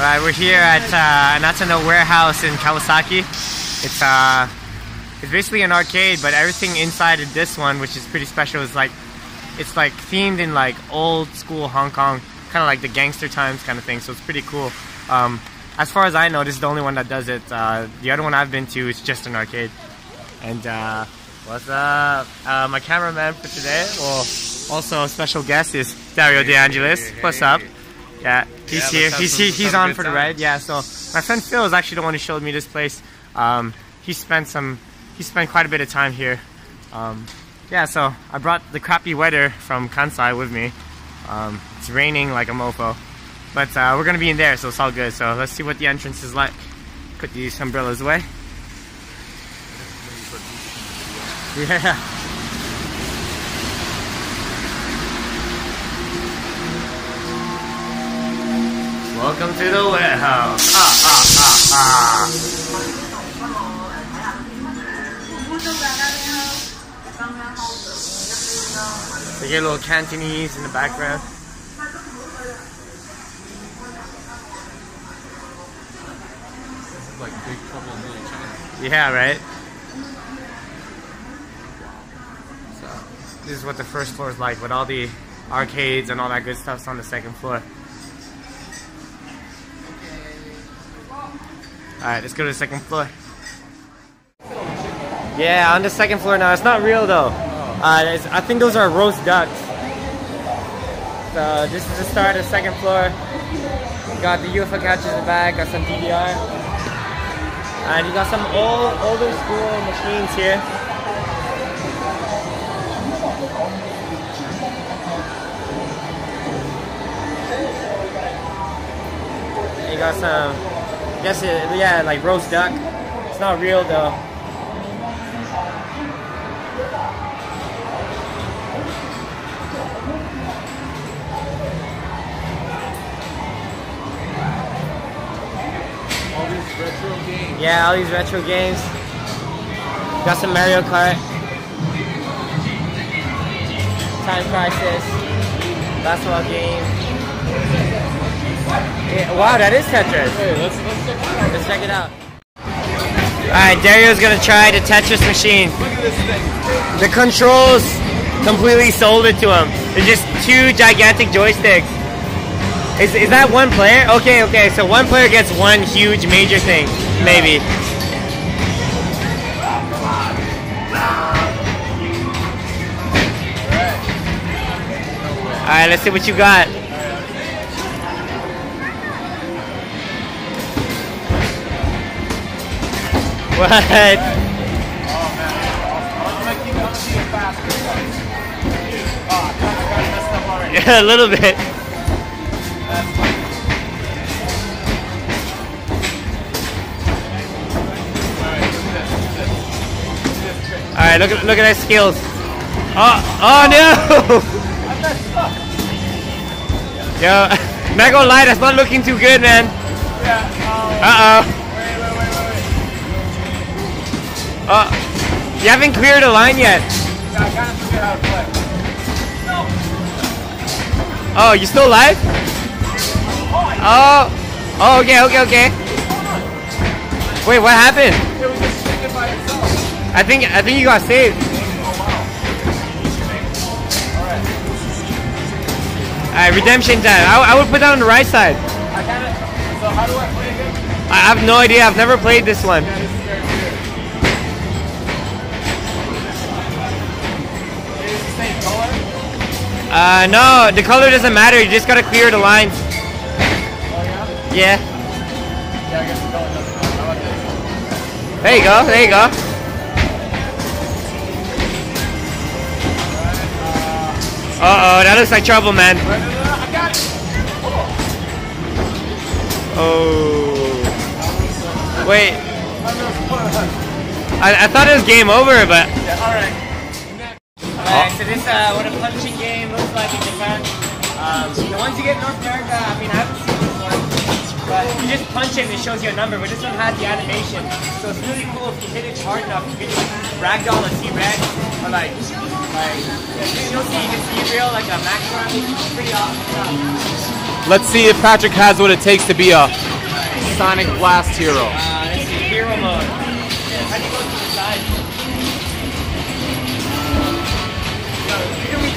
Alright, we're here at uh, Anata no Warehouse in Kawasaki. It's uh, it's basically an arcade, but everything inside of this one, which is pretty special, is like it's like themed in like old school Hong Kong, kind of like the gangster times kind of thing. So it's pretty cool. Um, as far as I know, this is the only one that does it. Uh, the other one I've been to is just an arcade. And uh, what's up? Uh, my cameraman for today, well, also a special guest is Dario De Angelis. What's up? Yeah, he's Yeah, here. He's some- he's on for the ride. Yeah, so my friend Phil is actually the one who showed me this place. Um, he spent some, he spent quite a bit of time here. Um, yeah, so I brought the crappy weather from Kansai with me. Um, it's raining like a mofo, but uh, we're gonna be in there, so it's all good. So let's see what the entrance is like. Put these umbrellas away. Yeah. Welcome to the warehouse. Ah, ah, ah, ah. They get a little Cantonese in the background. This is like Big Trouble in Little China. Yeah, right? So, this is what the first floor is like with all the arcades and all that good stuff's on the second floor. Alright, let's go to the second floor. Yeah, on the second floor now. It's not real though. Uh, I think those are roast ducks. So this is the start of the second floor. Got the UFO catchers in the back, got some DDR. And you got some old, older school machines here. You got some, I guess it, yeah, like roast duck. It's not real though. All these retro games. Yeah, all these retro games. Got some Mario Kart. Time Crisis. Basketball game. Yeah, wow, that is Tetris. Hey, let's check it out. Alright, Dario's gonna try the Tetris machine. The controls completely sold it to him. It's just two gigantic joysticks. Is, is that one player? Okay, okay, so one player gets one huge major thing, maybe. Alright, let's see what you got. This. Look at this trick. All right, look at look at that skills. Oh, oh no! I messed up. Yo, I'm not gonna lie, that's not looking too good, man. Uh oh. Oh, you haven't cleared a line yet. Yeah, I kind of forget how to play. No. Oh, you still alive? Oh, oh, okay, okay, okay. Wait, what happened? It was just spinning by itself. I think I think you got saved. Alright. Redemption time. I, I would put that on the right side. I kind of. So how do I play again? I have no idea. I've never played this one. Uh, no, the color doesn't matter. You just gotta clear the lines. Oh yeah. Yeah. Yeah, the? There you go. There you go. Uh oh, that looks like trouble, man. Oh. Wait. I, I thought it was game over, but. Yeah, all right. Alright, so this uh, what a punching game looks like in Japan. Um, the ones you get in North America, I mean, I haven't seen this one, but you just punch it and it shows you a number. But this one has the animation, so it's really cool if you hit it hard enough. You can just ragdoll a T-Rex, or like, like you'll see, you can see real like a Max run. It's pretty awesome stuff. Let's see if Patrick has what it takes to be a Sonic Blast hero. Uh, this is hero mode.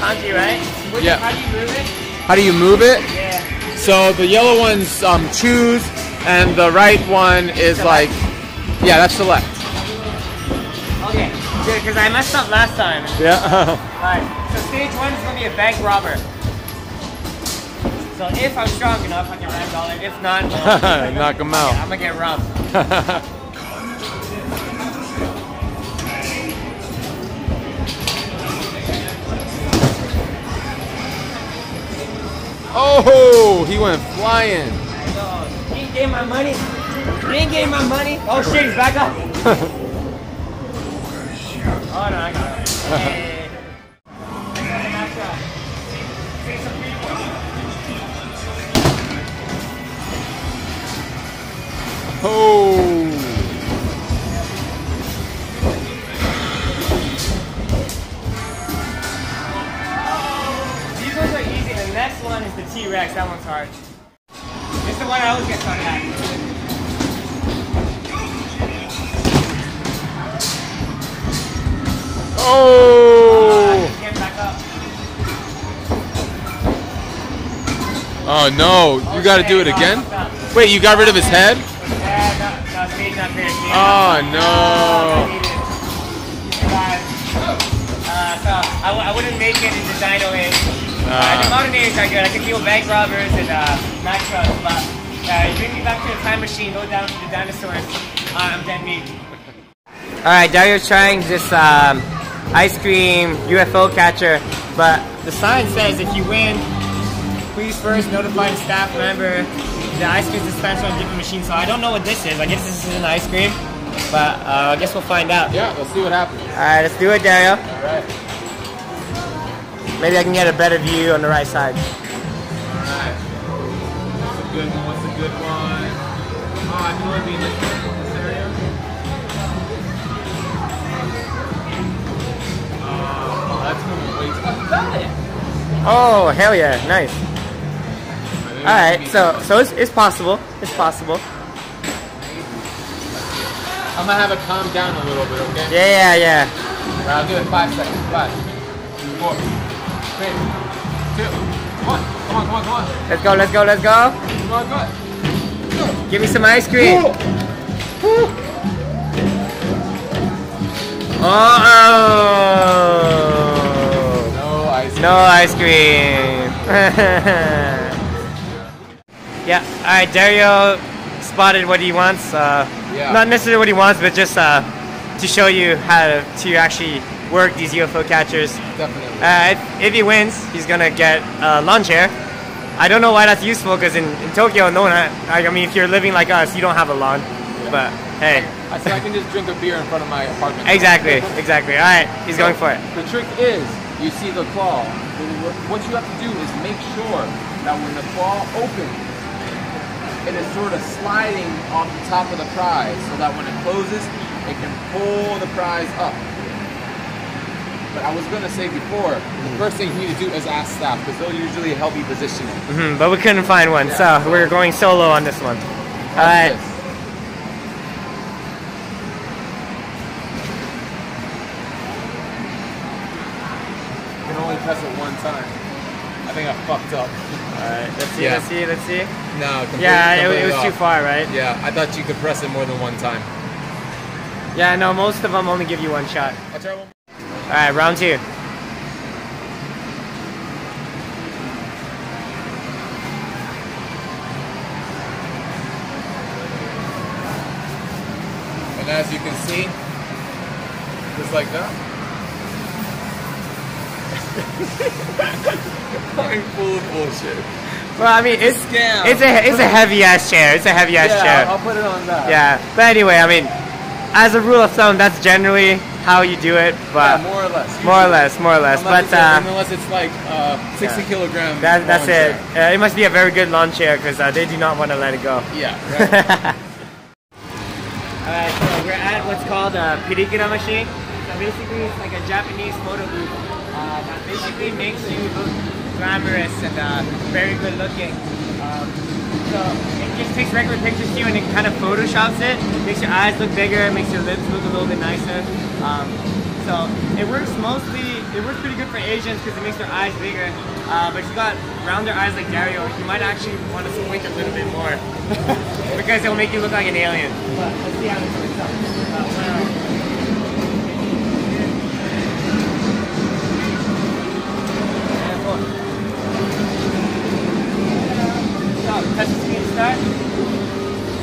Kanji, right? What- Yeah. How do you move it? How do you move it? Yeah. So the yellow one's um, choose, and the right one is Select. like, yeah, that's select. Okay. Good, because I messed up last time. Yeah. Alright, so stage one is gonna be a bank robber. So if I'm strong enough, I can ragdoll it. If not, well, Knock him out. I'm gonna get robbed. oh, he went flying. He ain't getting my money. He ain't getting my money. Oh shit, he's back up. oh no, I got it. Hey. T-Rex. That one's hard. It's the one I always get at. Oh. Oh no, you got to do it again? I fucked up. Wait, you got rid of his head? Yeah, no, no, stage not finished. Stage Oh no. Uh, I, wouldn't make it in the Dino Age. Uh, the modern age are good. I can deal with bank robbers and uh, Mack trucks, but uh, you bring me back to the time machine, go down to the dinosaurs. Uh, I'm dead meat. All right, Dario's trying this um, ice cream UFO catcher, but the sign says if you win, please first notify the staff member the ice cream dispenser on different machine. So I don't know what this is. I guess this is an ice cream, but uh, I guess we'll find out. Yeah, let's see what happens. All right, let's do it, Dario. All right. Maybe I can get a better view on the right side. Alright. What's a good one? What's a good one? Oh, I can only be in this, this area. Uh, oh, that's coming way too I got it! Oh, hell yeah, nice. All right, so so it's, it's possible. It's possible. I'm gonna have it calm down a little bit, okay? Yeah, yeah, yeah. Alright, I'll give it five seconds. Five, four, three, two, one. Come on, come on, come on. Let's go, let's go, let's go. Come on, come on. Give me some ice cream. Oh, No ice cream. no ice cream. yeah, all right, Dario spotted what he wants. Uh, Yeah. Not necessarily what he wants, but just uh, to show you how to, to actually work these UFO catchers. Definitely. Uh, if, if he wins, he's gonna get a lawn chair. I don't know why that's useful because in, in Tokyo, no one. ha- I mean, if you're living like us, you don't have a lawn. But hey, I said I can just drink a beer in front of my apartment. exactly, exactly. All right, he's going for it. The trick is, you see the claw. What you have to do is make sure that when the claw opens, it is sort of sliding off the top of the prize, so that when it closes, it can pull the prize up. But I was gonna say before, the first thing you need to do is ask staff, because they'll usually help you position it. hmm but we couldn't find one, so we're going solo on this one. All right. This. You can only press it one time. I think I fucked up. All right. Let's see. Yeah. Let's see. Let's see. No, completely, Yeah, it, it completely was too far, right? Yeah, I thought you could press it more than one time. Yeah. No, most of them only give you one shot. I'll try one more. All right, round two. And as you can see, just like that. I'm full of bullshit. Well, I mean, it's Scam. it's a it's a heavy ass chair. It's a heavy ass yeah, chair. I'll put it on that. Yeah, but anyway, I mean, as a rule of thumb, that's generally how you do it. Yeah, But more or less. more or less, more or less. Unless, But it's, uh, unless it's like uh, 60 yeah. kilogram. that, that's it. Uh, it must be a very good lawn chair because uh, they do not want to let it go. Yeah. Right. Alright, so we're at what's called a Pirikura machine. So basically, it's like a Japanese photo booth uh, that basically makes you look glamorous and uh, very good looking. Um, so it just takes regular pictures to you and it kind of photoshops it. Makes your eyes look bigger, makes your lips look a little bit nicer. Um, so it works mostly, it works pretty good for Asians because it makes their eyes bigger. Uh, but if you got rounder eyes like Dario, you might actually want to squint a little bit more because it'll make you look like an alien. But let's see how this works out. Uh, where we? And four. So, touch the screen start.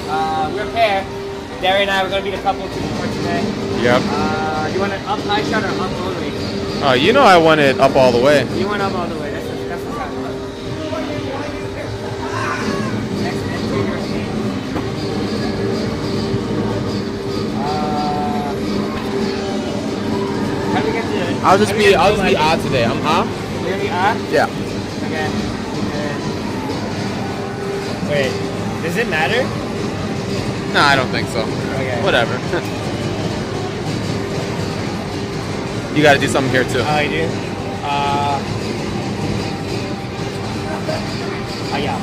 Uh, we're pair. Dario and I were going to be the couple to for today. Yep. Uh, you want an up high shot or up all the way? Oh, you know I want it up all the way. You went up all the way. That's the, that's the shot. Next, enter your seat. Uh, how do we get to? I'll just how do we be I'll just be odd today. I'm huh? You're gonna be ah? Yeah. Okay. Good. Wait, does it matter? No, I don't think so. Okay. Whatever. you got to do something here too. Oh, you do? Uh. Oh, yeah.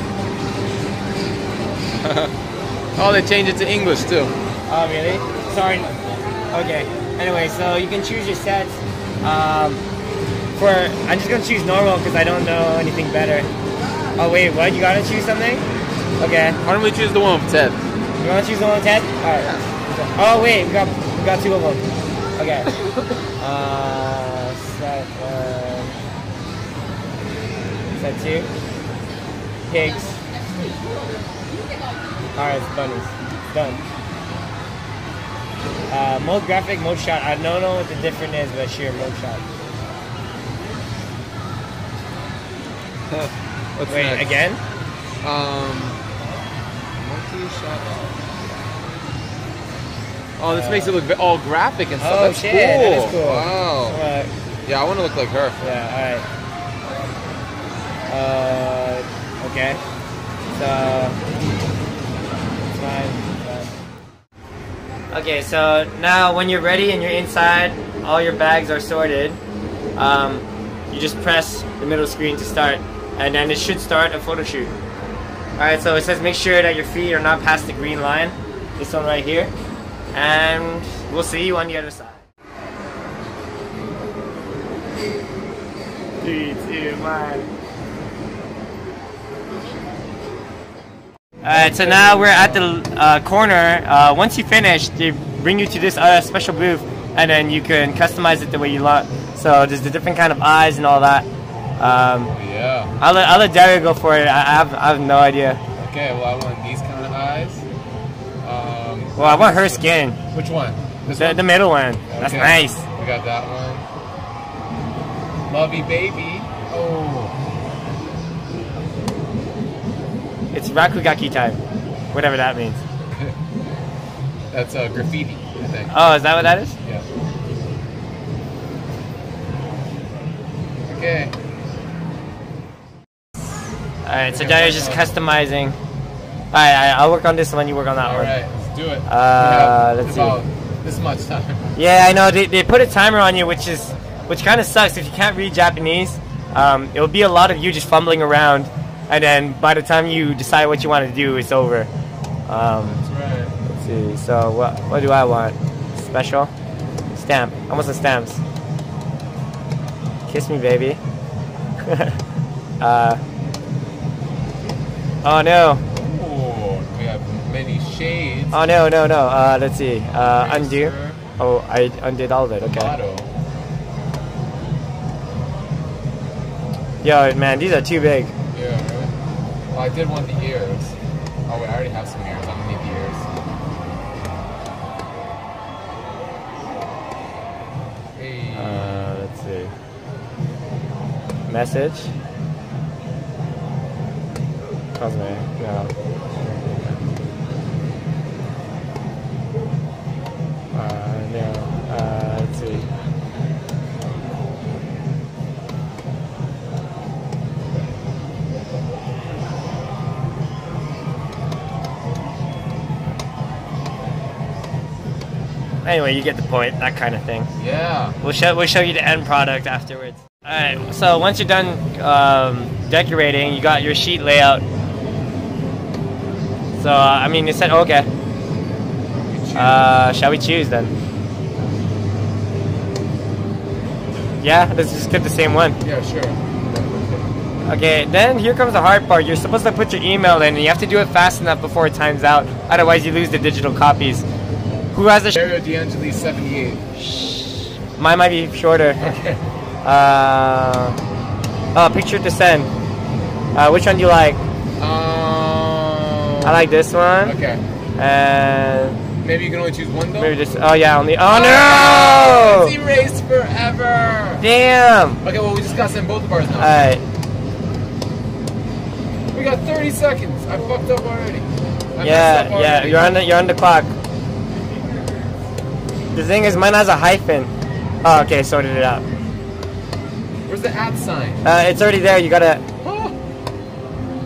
oh, they changed it to English too. Oh, really? Sorry. Okay. Anyway, so you can choose your sets. Um, for I'm just gonna choose normal because I don't know anything better. Oh wait, what? You gotta choose something? Okay. Why don't we choose the one with Ted? You wanna choose the one with Ted? All right. Oh wait, we got we got two of them. Okay. uh, set one. Set two. Pigs. All right, it's bunnies. Done. Uh, mode graphic, mode shot. I don't know what the difference is, but sure, mode shot. What's Wait, next? again? Um. Oh, this makes it look all graphic and stuff. Oh, That's shit, cool. that is cool. Wow. Yeah, I want to look like her. Yeah, alright. Uh, okay. So, fine. Okay, so now when you're ready and you're inside, all your bags are sorted. Um, you just press the middle screen to start, and then it should start a photo shoot. Alright, so it says make sure that your feet are not past the green line. This one right here. And we'll see you on the other side. Three, two, one. Alright, so now we're at the uh, corner. Uh, once you finish, they bring you to this uh, special booth, and then you can customize it the way you want. So there's the different kind of eyes and all that. Um, Yeah. I'll let, I'll let Dario go for it. I, I have I have no idea. Okay, well, I want these kind of eyes. Um, Well, I want her skin, which one? This the, one? the middle one. That's nice. We got that one. Lovey baby. Oh. It's Rakugaki time, whatever that means. That's uh, graffiti, I think. Oh, is that what that is? Yeah. Okay. All right, so Dario's just customizing. All right, all right, I'll work on this one. You work on that All one. right, let's do it. Uh, let's see. This much time. Yeah, I know. They, they put a timer on you, which is which kind of sucks if you can't read Japanese. Um, it'll be a lot of you just fumbling around, and then by the time you decide what you want to do, it's over. Um, That's right. let's see. So what what do I want? Special stamp. I want some stamps. Kiss me, baby. uh, oh no. Ooh, we have many shades. Oh no no no. Uh, let's see. Uh, undo. Oh, I undid all of it. Okay. Motto. Yo, man, these are too big. Yeah, right. Well, I did want the ears. Oh wait, I already have some ears. I don't need the ears. Hey. Uh, let's see. Message. Cosme. No. Uh, no. Uh, let's see. Anyway, you get the point. That kind of thing. yeah. We'll show we'll show you the end product afterwards. All right. So once you're done um, decorating, you got your sheet layout. So uh, I mean, it said okay. Uh, shall we choose then? Yeah, let's just get the same one. Yeah, sure. Okay, then here comes the hard part. You're supposed to put your email in, and you have to do it fast enough before it times out. Otherwise, you lose the digital copies. Who has the? Dario D'Angeli 78. Mine might be shorter. Okay. Uh, oh, picture to send. Uh, which one do you like? Um, I like this one. Okay. And Maybe you can only choose one though? maybe just. Oh yeah, only. Oh It's no! erased forever. Damn. Okay, well we just gotta send both of ours now. Alright. we got 30 seconds. I fucked up already. I Yeah, up yeah. You're on the you're on the clock. The thing is, mine has a hyphen. Oh, okay. Sorted it out. Where's the at sign? Uh, it's already there. You gotta.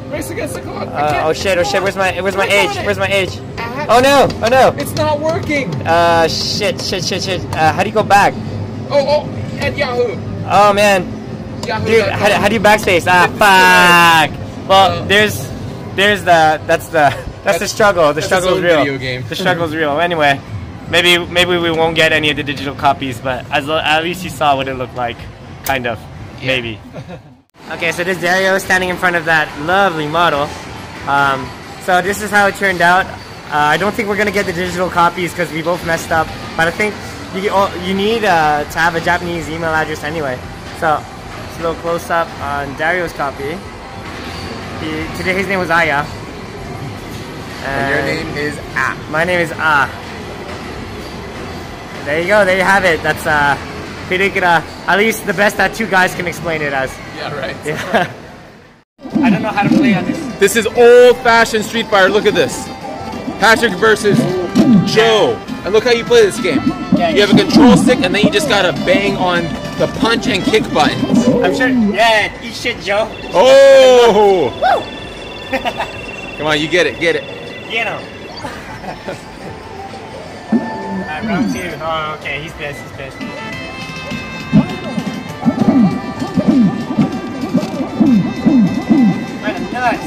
Oh. Race against the clock. Uh, oh shit! Oh shit! Where's my where's my age? Where's my age? Oh no! Oh no! It's not working. Uh, shit! Shit! Shit! Shit! Uh, how do you go back? Oh, oh, at Yahoo. Oh man, Yahoo. dude, how, how do you backspace? Ah, fuck. Well, Uh, there's, there's the, that's the, that's, the struggle. The that's its struggle's real. video game. The struggle's real. Anyway, maybe, maybe we won't get any of the digital copies, but as at least you saw what it looked like, kind of, maybe. okay, so this Dario is standing in front of that lovely model. Um, so this is how it turned out. Uh, I don't think we're gonna get the digital copies because we both messed up. But I think you you need uh, to have a Japanese email address anyway. So it's a little close up on Dario's copy. He, today his name was Aya. And your name is Ah. My name is Ah. There you go. There you have it. That's uh, Pirikura. At least the best that two guys can explain it as. Yeah, right. Yeah. I don't know how to play on this. This is old-fashioned Street Fighter. Look at this. Patrick versus Joe. And look how you play this game. Yeah, You have a control stick, and then you just gotta bang on the punch and kick buttons. I'm sure. Yeah, eat shit, Joe. Oh! Come on, you get it, get it. Get him. Alright, round two. Oh, okay. He's pissed. He's pissed. Nuts.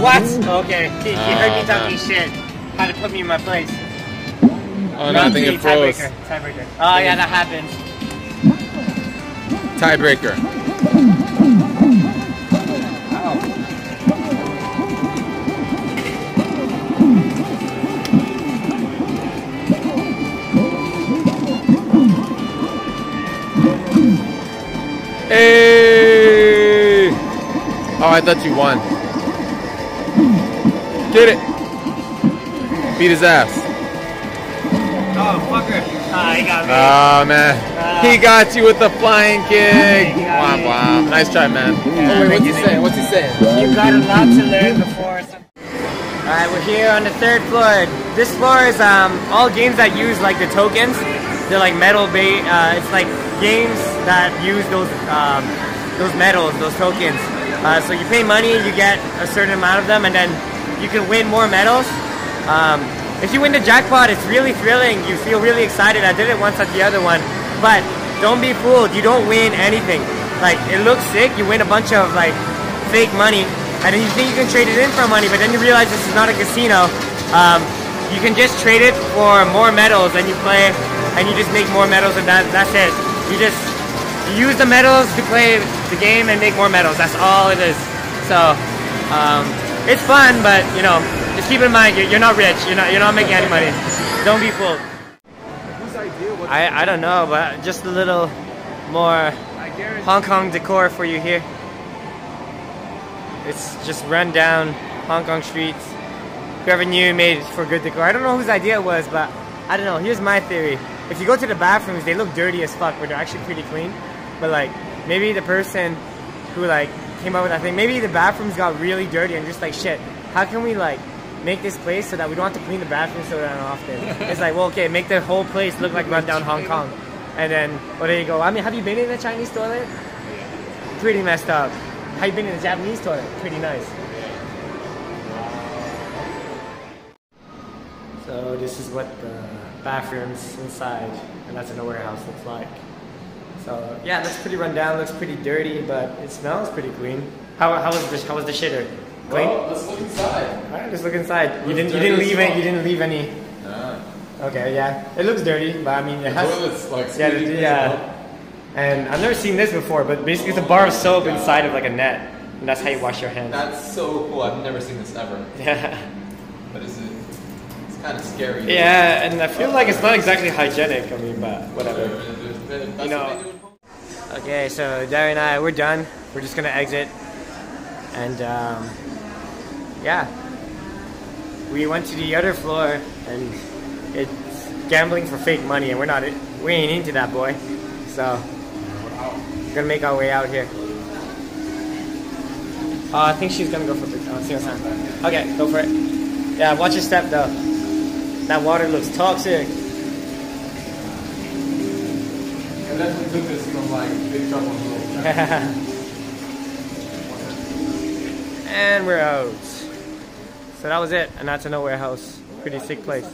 What? Okay. He, he heard me Oh, talking shit. Had to put me in my place. Oh no, I think three, it froze. Tiebreaker. Tiebreaker. Oh yeah, that happens. Tiebreaker. I thought you won. Get it. Beat his ass. Oh, fucker. Ah, he got me. Oh man, he got you with the flying kick. He got Wow, me. wow. Nice try, man. Yeah, oh wait, what's he thank saying? What's he saying? You've got a lot to learn before. Some... All right, we're here on the third floor. This floor is um, all games that use like the tokens. They're like metal bait. Uh, it's like games that use those um, those medals, those tokens. Uh, so you pay money, you get a certain amount of them, and then you can win more medals. Um, if you win the jackpot, it's really thrilling. You feel really excited. I did it once at the other one, but don't be fooled. You don't win anything. Like it looks sick. You win a bunch of like fake money, and then you think you can trade it in for money, but then you realize this is not a casino. Um, you can just trade it for more medals, and you play, and you just make more medals, and that that's it. You just you use the medals to play the game and make more medals. That's all it is. So um, it's fun, but you know, just keep in mind you're, you're not rich. You're not you're not making any money. Don't be fooled. Whose idea I I don't know, but just a little more Hong Kong decor for you here. It's just run down Hong Kong streets. Whoever knew made it for good decor. I don't know whose idea it was, but I don't know. Here's my theory. If you go to the bathrooms, they look dirty as fuck, but they're actually pretty clean. But like, maybe the person who like came up with that thing, maybe the bathrooms got really dirty and just like shit. How can we like make this place so that we don't have to clean the bathrooms so damn often? it's like, well, okay, make the whole place look like rundown Hong Kong. And then, well, there you go. I mean, have you been in a Chinese toilet? Pretty messed up. Have you been in a Japanese toilet? Pretty nice. So this is what the bathrooms inside, and that's in a warehouse looks like. So So yeah, it looks pretty run down, looks pretty dirty, but it smells pretty clean. How, how was the how was the shitter? Clean. Well, let's look inside. All right, let's look inside. You didn't you didn't leave it. You didn't leave any. Nah. Okay, yeah, it looks dirty, but I mean it has. toilet's like yeah, the- yeah. And I've never seen this before, but basically it's a bar of soap inside of like a net, and that's how you wash your hands. That's so cool. I've never seen this ever. Yeah. But is it? It's kind of scary. Yeah, and I feel like it's not exactly hygienic. I mean, but whatever. You know- Okay, so Derry and I, we're done. We're just gonna exit, and um, yeah, we went to the other floor, and it's gambling for fake money, and we're not, we ain't into that, boy. So we're gonna make our way out here. Oh, I think she's gonna go for the oh, single. Okay, go for it. Yeah, watch your step though. That water looks toxic. Definitely took this from like Big Trouble and we're out. So that was it, and that's a nowhere house. Pretty sick place.